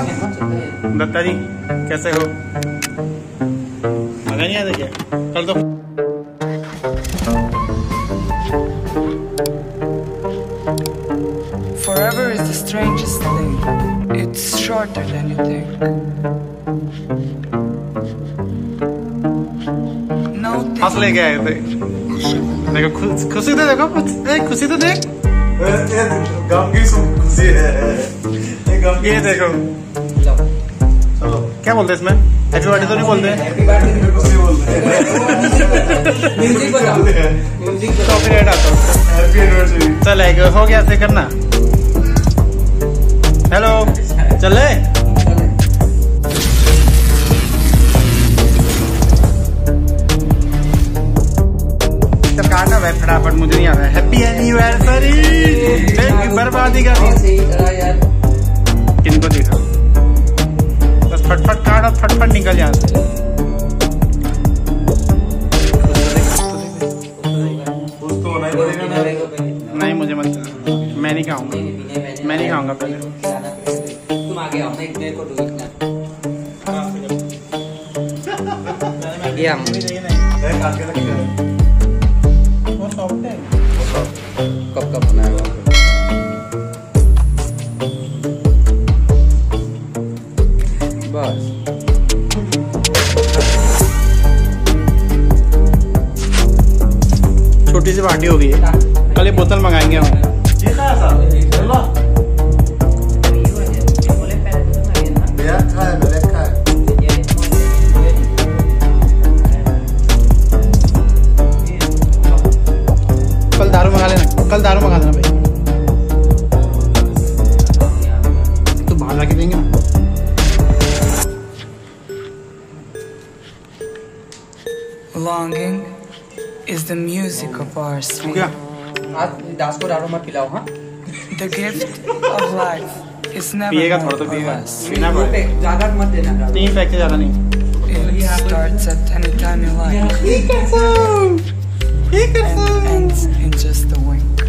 बात दत्ता जी कैसे हो मज़ा नहीं आया क्या कल तो Forever is the strangest thing. It's shorter than you think. No हंस लेके आए थे देखो खुश- खुशी तो देखो खुशी तो देख गम की खुशी है ये देखो। चलो क्या बोलते इसमें? हैप्पी बर्थडे तो नहीं बोलते बताओ कॉपीराइट आता है। चल हो गया ऐसे करना। हेलो चले? तो है फटाफट मुझे नहीं आता। हैप्पी एनिवर्सरी बर्बादी कर यार देखा बस फटफट काट और फटफट निकल यहाँ से तो ही नहीं मुझे मत मैं नहीं खाऊँगा। मैं नहीं खाऊँगा पहले। तुम आगे आओ मैं मेरे को है कब कब बनाया पार्टी हो गई है। कल ये बोतल मंगाएँगे हम। कल दारू मंगा लेना कल दारू मंगा देना भाई। तो बाहर लाके देंगे ना। Longing is the music of our हो spirit. गया आज दास को दारू मत पिलाओ हाँ The gift of life is never पिएगा more थोड़ा तो or पिएगा less. पीना दो पे पड़ेगा ज्यादा मत देना तीन पैक से ज्यादा नहीं It starts at any time you like and ends in just a wink.